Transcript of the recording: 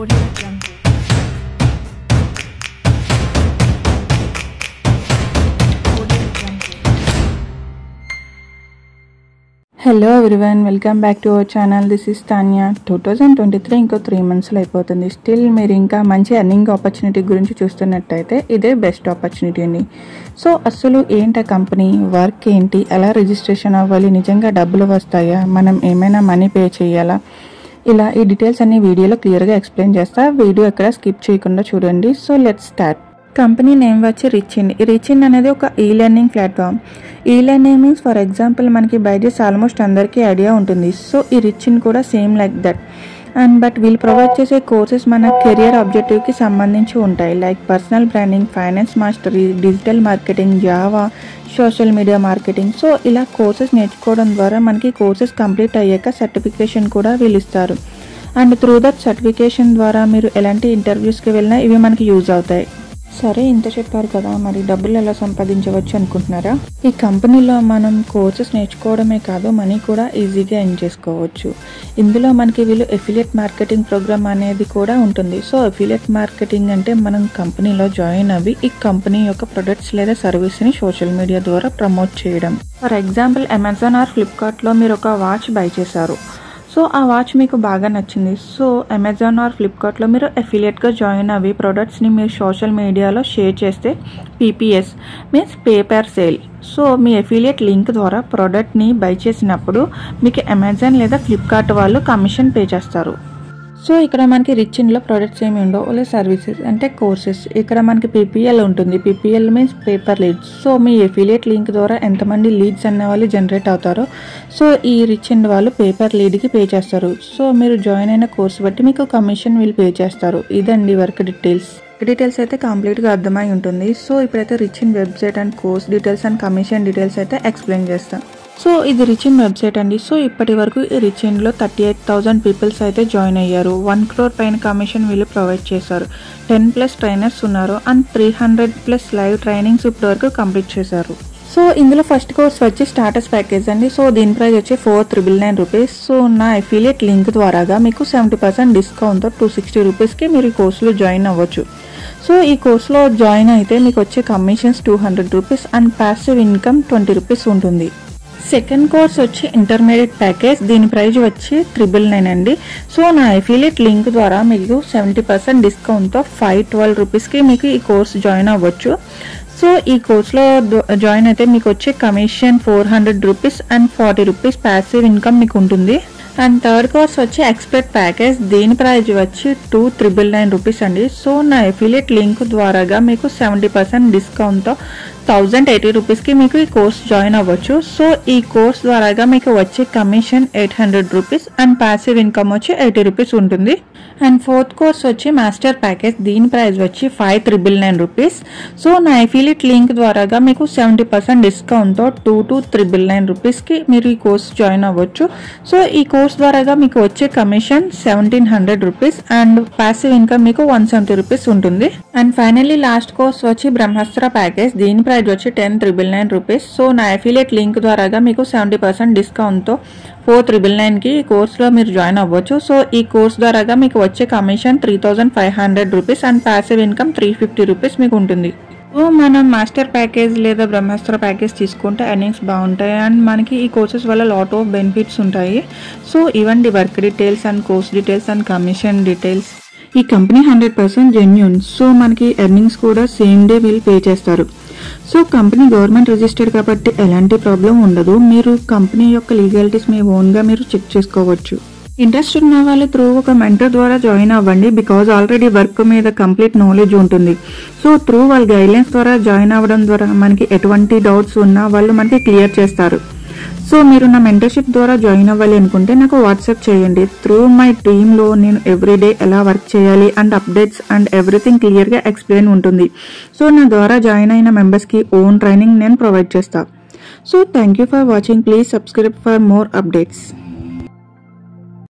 Audio Jungle. Hello everyone welcome back to our channel this is Tanya two thousand twenty three ఇంకో three మంత్స్లో అయిపోతుంది. Still మీరు ఇంకా మంచి ఎర్నింగ్ ఆపర్చునిటీ గురించి చూస్తున్నట్టయితే ఇదే బెస్ట్ ఆపర్చునిటీ అండి. సో అసలు ఏంటి కంపెనీ వర్క్ ఏంటి? ఎలా రిజిస్ట్రేషన్ అవ్వాలి? నిజంగా డబ్బులు వస్తాయా? మనం ఏమైనా మనీ పే చేయాలా? ఇలా ఈ డీటెయిల్స్ అన్ని వీడియోలో క్లియర్గా ఎక్స్ప్లెయిన్ చేస్తా. వీడియో ఎక్కడ స్కిప్ చేయకుండా చూడండి. So let start company name వచ్చి రిచిన్ రిచిన్ అనేది ఒక e learning platform e learning means for example మనకి బైజెస్ ఆల్మోస్ట్ అందరికీ ఐడియా ఉంటుంది. సో ఈ రిచిన్ కూడా same like that and but వీళ్ళు ప్రొవైడ్ చేసే కోర్సెస్ మన కెరియర్ ఆబ్జెక్టివ్కి సంబంధించి ఉంటాయి. Like personal branding finance mastery digital marketing Java social media marketing. So ఇలా కోర్సెస్ నేర్చుకోవడం ద్వారా మనకి కోర్సెస్ కంప్లీట్ అయ్యాక సర్టిఫికేషన్ కూడా వీళ్ళు ఇస్తారు అండ్ త్రూ దట్ సర్టిఫికేషన్ ద్వారా మీరు ఎలాంటి ఇంటర్వ్యూస్కి వెళ్ళినా ఇవి మనకి యూజ్ అవుతాయి. సరే ఇంత చెప్పారు కదా మరి డబ్బులు ఎలా సంపాదించవచ్చు అనుకుంటున్నారా? ఈ కంపెనీలో మనం కోర్సెస్ నేర్చుకోవడమే కాదు మనీ కూడా ఈజీగా ఎర్న్ చేసుకోవచ్చు. ఇందులో మనకి వీళ్ళు ఎఫిలియట్ మార్కెటింగ్ ప్రోగ్రామ్ అనేది కూడా ఉంటుంది. సో ఎఫిలియట్ మార్కెటింగ్ అంటే మనం కంపెనీలో జాయిన్ అవి ఈ కంపెనీ యొక్క ప్రొడక్ట్స్ లేదా సర్వీస్ని సోషల్ మీడియా ద్వారా ప్రమోట్ చేయడం. ఫర్ ఎగ్జాంపుల్ అమెజాన్ ఆర్ ఫ్లిప్కార్ట్లో మీరు ఒక వాచ్ బై చేశారు. సో ఆ వాచ్ మీకు బాగా నచ్చింది. సో అమెజాన్ ఆర్ ఫ్లిప్కార్ట్లో మీరు అఫిలియేట్గా జాయిన్ అవి ప్రొడక్ట్స్ని మీరు సోషల్ మీడియాలో షేర్ చేస్తే PPS means pay per sale so మీ అఫిలియేట్ లింక్ ద్వారా ప్రోడక్ట్ని బై చేసినప్పుడు మీకు అమెజాన్ లేదా ఫ్లిప్కార్ట్ వాళ్ళు కమిషన్ పే చేస్తారు. సో ఇక్కడ మనకి రిచ్ ఇన్లో ప్రొడక్ట్స్ ఏమి ఉండవు ఓన్లీ సర్వీసెస్ అంటే కోర్సెస్ ఇక్కడ మనకి పీపీఎల్ ఉంటుంది. PPL means pay per leads so మీ ఎఫిలియేట్ లింక్ ద్వారా ఎంతమంది లీడ్స్ అనే వాళ్ళు జనరేట్ అవుతారో సో ఈ రిచ్ ఇన్ వాళ్ళు పేపర్ లీడ్కి పే చేస్తారు. సో మీరు జాయిన్ అయిన కోర్స్ బట్టి మీకు కమిషన్ వీళ్ళు పే చేస్తారు. ఇదండి వర్క్ డీటెయిల్స్ డీటెయిల్స్ అయితే కంప్లీట్గా అర్థమై ఉంటుంది. సో ఇప్పుడైతే Richin website and course details and commission details అయితే ఎక్స్ప్లెయిన్ చేస్తాం. సో ఇది రిచిన్ వెబ్సైట్ అండి. సో ఇప్పటి వరకు ఈ రిచిన్లో థర్టీ ఎయిట్ థౌసండ్ పీపుల్స్ అయితే జాయిన్ అయ్యారు. వన్ క్రోర్ పైన కమిషన్ వీళ్ళు ప్రొవైడ్ చేశారు. టెన్ ప్లస్ ట్రైనర్స్ ఉన్నారు. And three hundred plus live trainings ఇప్పటి వరకు కంప్లీట్ చేశారు. సో ఇందులో ఫస్ట్ కోర్స్ వచ్చి స్టార్టర్స్ ప్యాకేజ్ అండి. సో దీని ప్రైస్ వచ్చి four triple nine rupees. So నా అఫిలియేట్ లింక్ ద్వారాగా మీకు సెవెంటీ పర్సెంట్ డిస్కౌంట్తో టూ సిక్స్టీ రూపీస్కి మీరు ఈ కోర్సులో జాయిన్ అవ్వచ్చు. సో ఈ కోర్సులో జాయిన్ అయితే మీకు వచ్చే commissions two hundred rupees and passive income twenty rupees ఉంటుంది. సెకండ్ కోర్స్ వచ్చి ఇంటర్మీడియట్ ప్యాకేజ్ దీని ప్రైజ్ వచ్చి త్రిబుల్ నైన్ అండి. సో నా ఎఫిలియట్ లింక్ ద్వారా మీకు సెవెంటీ పర్సెంట్ డిస్కౌంట్తో ఫైవ్ ట్వెల్వ్ రూపీస్కి మీకు ఈ కోర్స్ జాయిన్ అవ్వచ్చు. సో ఈ కోర్స్లో జాయిన్ అయితే మీకు వచ్చే commission four hundred rupees and forty rupees passive income మీకు ఉంటుంది. అండ్ థర్డ్ కోర్స్ వచ్చి ఎక్స్పర్ట్ ప్యాకేజ్ దీని ప్రైజ్ వచ్చి టూ త్రిబుల్ నైన్ రూపీస్ అండి. సో నా ఎఫిలియట్ లింక్ ద్వారాగా మీకు సెవెంటీ పర్సెంట్ డిస్కౌంట్తో థౌజండ్ ఎయిటీ రూపీస్కి మీకు ఈ కోర్స్ జాయిన్ అవ్వచ్చు. సో ఈ కోర్స్ ద్వారాగా మీకు వచ్చే commission eight hundred rupees and passive income వచ్చి ఎయిటీ రూపీస్ ఉంటుంది. అండ్ ఫోర్త్ కోర్స్ వచ్చి మాస్టర్ ప్యాకేజ్ దీని ప్రైస్ వచ్చి five triple nine rupees so నా ఎఫిలియేట్ లింక్ ద్వారాగా మీకు సెవెంటీ పర్సెంట్ డిస్కౌంట్తో టూ టు త్రిబుల్ నైన్ రూపీస్కి మీరు ఈ కోర్స్ జాయిన్ అవ్వచ్చు. సో ఈ కోర్స్ ద్వారాగా మీకు వచ్చే commission seventeen hundred rupees and passive income మీకు వన్ సెవెంటీ రూపీస్ ఉంటుంది. అండ్ ఫైనల్లీ లాస్ట్ కోర్స్ వచ్చి బ్రహ్మాస్త్ర ప్యాకేజ్ దీని ప్రైస్ వచ్చి ten triple nine rupees so నా అఫిలియేట్ లింక్ ద్వారాగా మీకు సెవెంటీ పర్సెంట్ డిస్కౌంట్తో ఫోర్ త్రిబుల్ నైన్కి ఈ కోర్స్లో మీరు జాయిన్ అవ్వచ్చు. సో ఈ కోర్స్ ద్వారాగా మీకు వచ్చే commission three thousand five hundred rupees and passive income three fifty rupees మీకు ఉంటుంది. సో మనం మాస్టర్ ప్యాకేజ్ లేదా బ్రహ్మాస్త్ర ప్యాకేజ్ తీసుకుంటే ఎర్నింగ్స్ బాగుంటాయి. అండ్ మనకి ఈ కోర్సెస్ వల్ల లాట్ ఆఫ్ బెనిఫిట్స్ ఉంటాయి. So even the work details and course details and commission details ఈ company hundred percent genuine so మనకి ఎర్నింగ్స్ కూడా సేమ్ డే వీళ్ళు పే చేస్తారు. సో కంపెనీ గవర్నమెంట్ రిజిస్టర్డ్ కాబట్టి ఎలాంటి ప్రాబ్లం ఉండదు. మీరు కంపెనీ యొక్క లీగాలిటీస్ మీ ఓన్గా మీరు చెక్ చేసుకోవచ్చు. ఇంట్రెస్ట్ ఉన్న వాళ్ళు త్రూ ఒక మెంటర్ ద్వారా జాయిన్ అవ్వండి బికాజ్ ఆల్రెడీ వర్క్ మీద కంప్లీట్ నాలెడ్జ్ ఉంటుంది. సో త్రూ వాళ్ళ గైడ్లైన్స్ ద్వారా జాయిన్ అవ్వడం ద్వారా మనకి ఎటువంటి డౌట్స్ ఉన్నా వాళ్ళు మనకి క్లియర్ చేస్తారు. సో మీరు నా మెంటర్షిప్ ద్వారా జాయిన్ అవ్వాలి అనుకుంటే నాకు వాట్సాప్ చేయండి. త్రూ మై టీంలో నేను ఎవ్రీడే ఎలా వర్క్ చేయాలి అండ్ అప్డేట్స్ అండ్ ఎవ్రీథింగ్ క్లియర్గా ఎక్స్ప్లెయిన్ ఉంటుంది. సో నా ద్వారా జాయిన్ అయిన మెంబర్స్కి ఓన్ ట్రైనింగ్ నేను ప్రొవైడ్ చేస్తాను so thank you for watching please subscribe for more updates